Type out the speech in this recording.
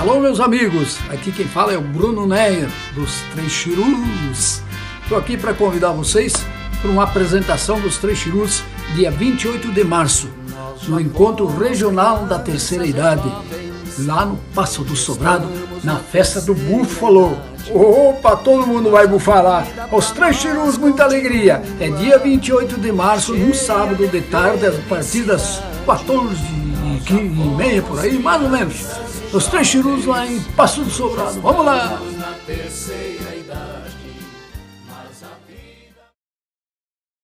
Alô, meus amigos, aqui quem fala é o Bruno Neyer, dos Três Chirus. Estou aqui para convidar vocês para uma apresentação dos Três Chirus, dia 28 de março, no Encontro Regional da Terceira Idade, lá no Passo do Sobrado, na festa do Búfalo. Opa, todo mundo vai bufar lá. Os Três Chirus, muita alegria. É dia 28 de março, num sábado de tarde, a partir das 14 e meia por aí, mais ou menos. Os três chirus lá em Passo do Sobrado. Vamos lá!